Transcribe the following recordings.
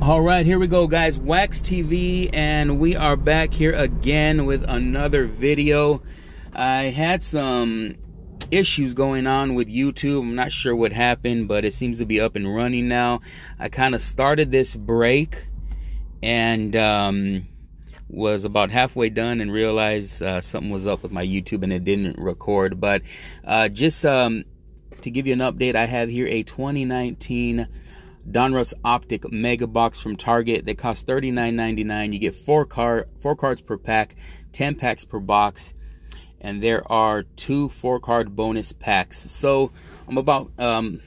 All right, here we go, guys. Wax TV, and we are back here again with another video. I had some issues going on with YouTube. I'm not sure what happened, but it seems to be up and running now. I kind of started this break and um, was about halfway done and realized uh, something was up with my YouTube and it didn't record. But uh, just um, to give you an update, I have here a 2019 Donruss Optic Mega Box from Target. They cost $39.99. You get four card four cards per pack, 10 packs per box, and there are two four card bonus packs. So I'm about um,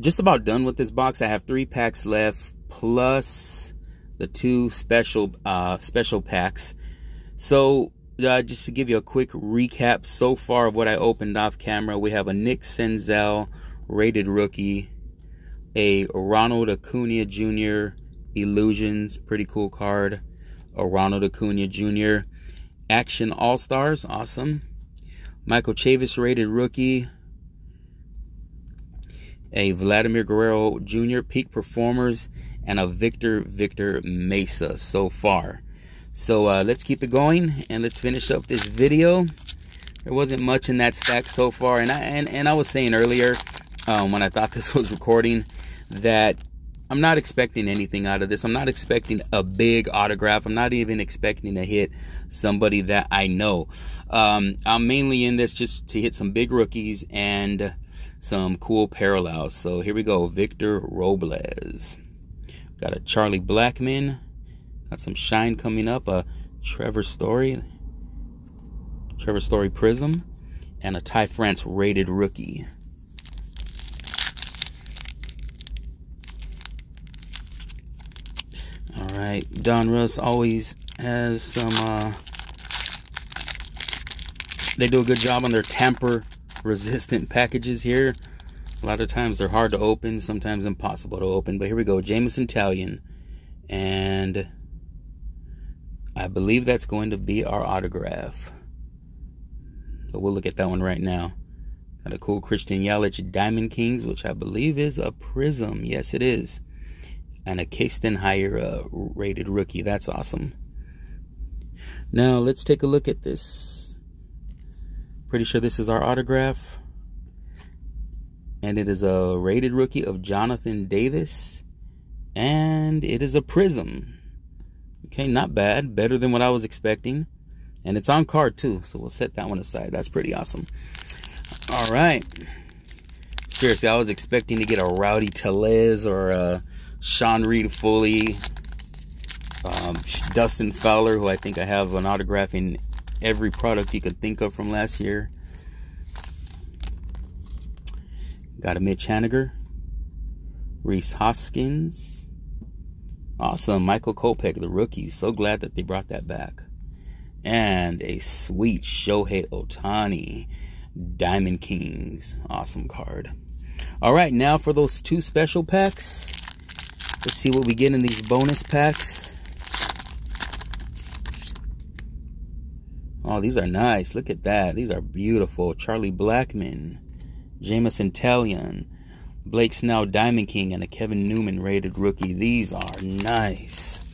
just about done with this box. I have three packs left plus the two special uh, special packs. So uh, just to give you a quick recap so far of what I opened off camera, we have a Nick Senzel rated rookie a Ronald Acuna Jr. Illusions, pretty cool card. A Ronald Acuna Jr. Action All Stars, awesome. Michael Chavis rated rookie. A Vladimir Guerrero Jr. Peak Performers and a Victor Victor Mesa so far. So uh, let's keep it going and let's finish up this video. There wasn't much in that stack so far, and I and, and I was saying earlier um, when I thought this was recording that I'm not expecting anything out of this. I'm not expecting a big autograph. I'm not even expecting to hit somebody that I know. Um, I'm mainly in this just to hit some big rookies and some cool parallels. So here we go. Victor Robles. Got a Charlie Blackmon. Got some shine coming up. A Trevor Story. Trevor Story Prizm. And a Ty France rated rookie. Right, Donruss always has some. Uh, they do a good job on their tamper-resistant packages here. A lot of times they're hard to open, sometimes impossible to open. But here we go, Jameson Taillon, and I believe that's going to be our autograph. So we'll look at that one right now. Got a cool Christian Yelich Diamond Kings, which I believe is a Prizm. Yes, it is and a Keston Hiura uh, rated rookie. That's awesome. Now let's take a look at this. Pretty sure this is our autograph. And it is a rated rookie of Jonathan Davis. And it is a Prizm. Okay, not bad. Better than what I was expecting. And it's on card too. So we'll set that one aside. That's pretty awesome. All right. Seriously, I was expecting to get a Rowdy Tellez or a Sean Reid-Foley, um, Dustin Fowler, who I think I have an autograph in every product you could think of from last year. Got a Mitch Haniger, Rhys Hoskins. Awesome. Michael Kopech, the rookie. So glad that they brought that back. And a sweet Shohei Ohtani. Diamond Kings. Awesome card. All right, now for those two special packs. Let's see what we get in these bonus packs. Oh, these are nice. Look at that. These are beautiful. Charlie Blackmon, Jameson Taillon, Blake Snell Diamond King, and a Kevin Newman rated rookie. These are nice.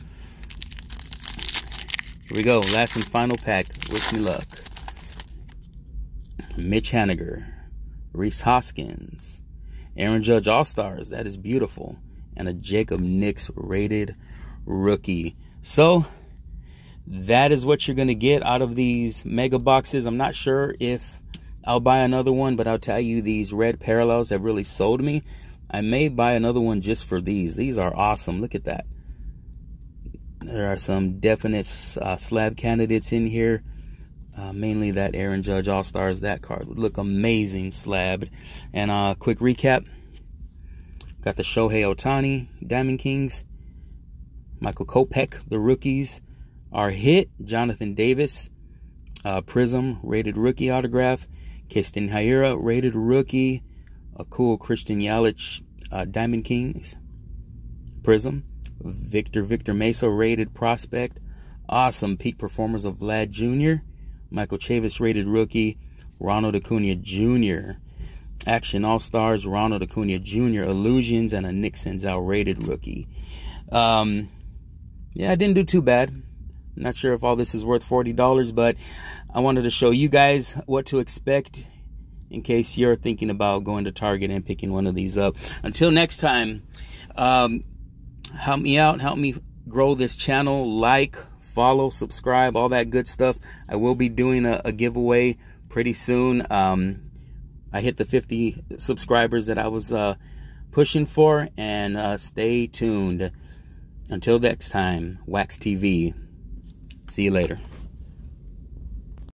Here we go. Last and final pack. Wish me luck. Mitch Haniger, Rhys Hoskins, Aaron Judge All Stars. That is beautiful and a Jacob Nix rated rookie. So that is what you're going to get out of these mega boxes. I'm not sure if I'll buy another one, but I'll tell you these red parallels have really sold me. I may buy another one just for these. These are awesome. Look at that. There are some definite uh, slab candidates in here. Uh, mainly that Aaron Judge All Stars. That card would look amazing slabbed. And uh, quick recap Got the Shohei Ohtani, Diamond Kings, Michael Kopech, the rookies are hit. Jonathan Davis, uh, Prizm, rated rookie autograph. Keston Hiura, rated rookie. A cool Christian Yelich, uh, Diamond Kings, Prizm. Victor Victor Mesa, rated prospect. Awesome peak performers of Vlad Jr. Michael Chavis, rated rookie. Ronald Acuna Jr. Action All Stars, Ronald Acuna Jr., Illusions, and a Nixon's Senzel rated rookie. Um, yeah, I didn't do too bad. Not sure if all this is worth $40, but I wanted to show you guys what to expect in case you're thinking about going to Target and picking one of these up. Until next time, um, help me out, help me grow this channel, like, follow, subscribe, all that good stuff. I will be doing a, a giveaway pretty soon. Um, I hit the 50 subscribers that I was uh, pushing for, and uh, stay tuned. Until next time, Wax TV. See you later.